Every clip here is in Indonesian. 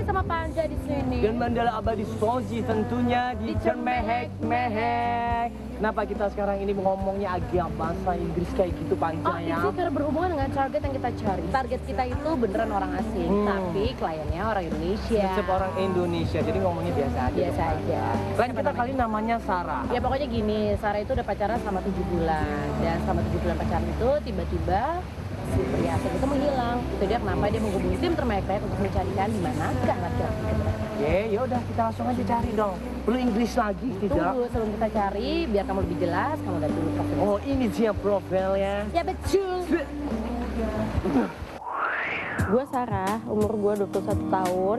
Dan Mandala Abadi Sozi tentunya di Cermehek Mehek. Kenapa kita sekarang ini ngomongnya agak bahasa Inggris kayak gitu Oh, panjangnya? itu karena berhubungan dengan target yang kita cari. Target kita itu beneran orang asing, Hmm. tapi kliennya orang Indonesia. Setiap orang Indonesia, jadi ngomongnya biasa aja. Biasa aja. Lain kita kali namanya Sarah. Ya pokoknya gini, Sarah itu udah pacaran selama tujuh bulan dan selama tujuh bulan pacaran itu tiba-tiba si pria asing itu menghilang. Itu dia kenapa dia menghubungi tim terbaik untuk mencarikan di manakah laki-laki itu berada. Oke, yaudah kita langsung aja cari dong. Perlu Inggris lagi tidak? Tunggu sebelum kita cari, biar kamu lebih jelas, kamu lihat dulu profilnya. Oh ini dia profilnya. Ya betul. Gue Sarah, umur gue 21 tahun.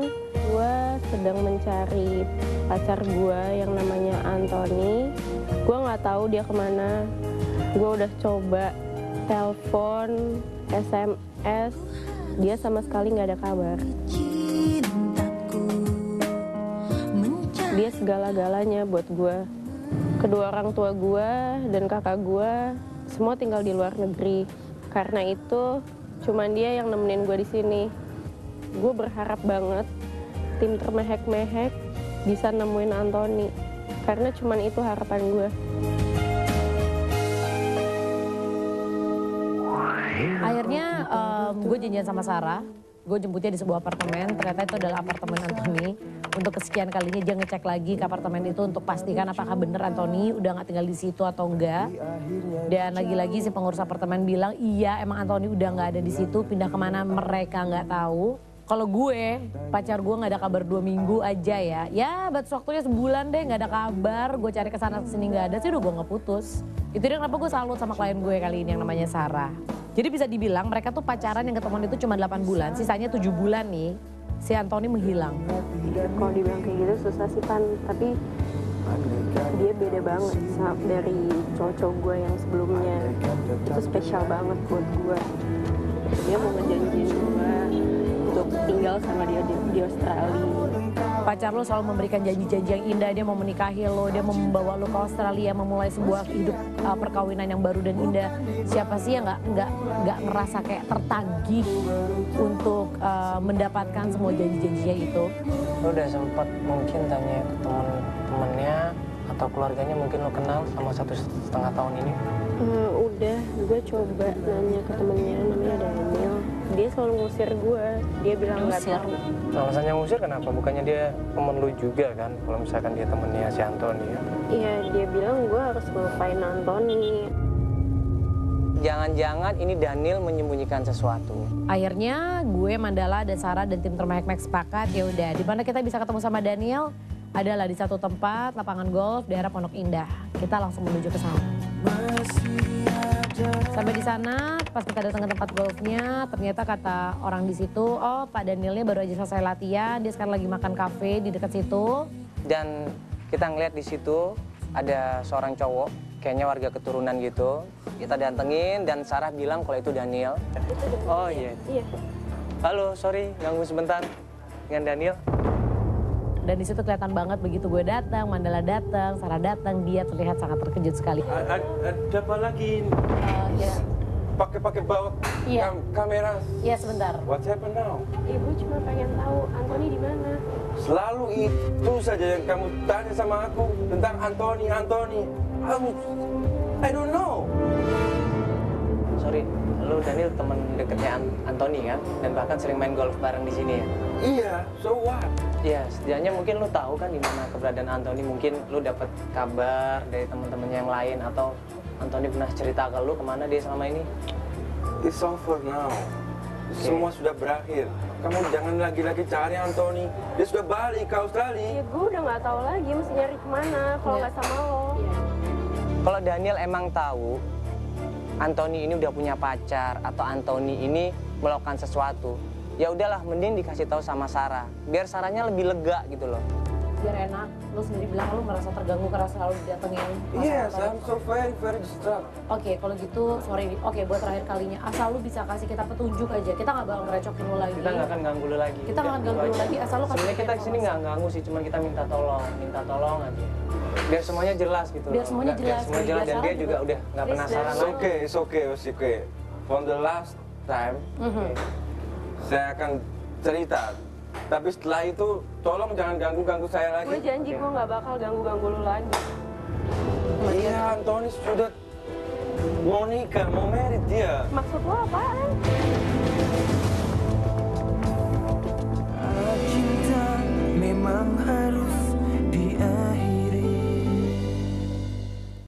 Gue sedang mencari pacar gue yang namanya Anthony. Gue nggak tahu dia ke mana. Gue udah coba telepon, SMS, dia sama sekali nggak ada kabar. Dia segala-galanya buat gue. Kedua orang tua gue dan kakak gue semua tinggal di luar negeri. Karena itu cuman dia yang nemenin gue di sini. Gue berharap banget tim termehek-mehek bisa nemuin Anthony. Karena cuman itu harapan gue. Akhirnya gue janjian sama Sarah, gue jemputnya di sebuah apartemen, ternyata itu adalah apartemen Anthony. Untuk kesekian kalinya dia ngecek lagi ke apartemen itu untuk pastikan apakah bener Anthony udah nggak tinggal di situ atau enggak. Dan lagi-lagi si pengurus apartemen bilang iya emang Anthony udah nggak ada di situ, pindah ke mana mereka nggak tahu. Kalau gue, pacar gue nggak ada kabar dua minggu aja ya. Ya batas waktunya sebulan deh nggak ada kabar. Gue cari ke sana ke sini nggak ada sih udah gue nggak putus. Itu dia kenapa gue salut sama klien gue kali ini yang namanya Sarah. Jadi bisa dibilang mereka tuh pacaran yang ketemuan itu cuma 8 bulan, sisanya 7 bulan nih. Si Anthony menghilang. Kalau dibilang kayak gitu susah sih kan, tapi dia beda banget dari cowok-cowok gue yang sebelumnya. Itu spesial banget buat gue. Dia mau ngejanjiin gue untuk tinggal sama dia di, di Australia. Pacar lo selalu memberikan janji-janji yang indah, dia mau menikahi lo, dia mau membawa lo ke Australia, memulai sebuah hidup uh, perkawinan yang baru dan indah. Siapa sih yang nggak nggak nggak ngerasa kayak tertagih untuk uh, mendapatkan semua janji-janjinya itu? Lo udah sempat mungkin tanya ke teman-temannya atau keluarganya mungkin lo kenal sama satu setengah tahun ini? Eh, udah, gue coba nanya ke temennya selalu ngusir gue. Dia bilang nggak Ngusir? tahu. Alasannya ngusir kenapa? Bukannya dia temen lu juga kan? Kalau misalkan dia temennya si Antoni ya. Iya, dia bilang gue harus ngelupain Anthony. Jangan-jangan ini Daniel menyembunyikan sesuatu. Akhirnya gue, Mandala, dan Sarah dan tim terbaik Max sepakat ya udah. Di mana kita bisa ketemu sama Daniel? Adalah di satu tempat lapangan golf daerah Pondok Indah. Kita langsung menuju ke sana. Sampai di sana, pas kita datang ke tempat golfnya, ternyata kata orang di situ, oh Pak Danielnya baru aja selesai latihan, dia sekarang lagi makan kafe di dekat situ. Dan kita ngeliat di situ ada seorang cowok, kayaknya warga keturunan gitu. Kita datengin dan Sarah bilang kalau itu Daniel. Oh iya. Iya. Halo, sorry ganggu sebentar dengan Daniel. Dan di situ kelihatan banget begitu gue datang, Mandala datang, Sarah datang, dia terlihat sangat terkejut sekali. A- a- Ada apa lagi? Eh, ya, Pakai-pakai bawa Iya. kam- kamera. ya sebentar. What's happened now? Ibu cuma pengen tahu Anthony di mana. Selalu itu saja yang kamu tanya sama aku tentang Anthony, Anthony. Aku, I don't know. Lu Daniel temen deketnya An- Anthony kan? Dan bahkan sering main golf bareng di sini ya? Iya, so what? Iya, setidaknya mungkin lu tahu kan di mana keberadaan Anthony. Mungkin lu dapat kabar dari teman-temannya yang lain atau Anthony pernah cerita ke lu ke mana dia selama ini. It's over now. Semua sudah berakhir. Kamu jangan lagi-lagi cari Anthony. Dia sudah balik ke Australia. Ya gue udah nggak tahu lagi mesti nyari ke mana kalau Iya. nggak sama lo. Kalau Daniel emang tahu Anthony ini udah punya pacar atau Anthony ini melakukan sesuatu, ya udahlah mending dikasih tahu sama Sarah. Biar Sarahnya lebih lega gitu loh. Biar enak, lu sendiri bilang lu merasa terganggu karena selalu didatengin. Yes, apa. I'm so very, very disturbed. Oke, kalau gitu sorry. Oke, buat terakhir kalinya, asal lu bisa kasih kita petunjuk aja. Kita nggak bakal ngerecokin lu lagi. Kita nggak akan ganggu lu lagi. Kita nggak akan ganggu lu lagi, asal lu kasih Sebenarnya kita ke sini nggak ganggu sih, cuman kita minta tolong, minta tolong aja. Biar semuanya jelas gitu. Biar loh. semuanya jelas, Biar semuanya jelas dan dia juga udah nggak penasaran lagi. okay, it's okay, it's okay. For the last time, Mhm. saya akan cerita Tapi setelah itu tolong jangan ganggu-ganggu saya Gue lagi. janji gue nggak bakal ganggu-ganggu lu lagi. Iya, Antoni sudah mau nikah, mau merit dia. Maksud lo apaan?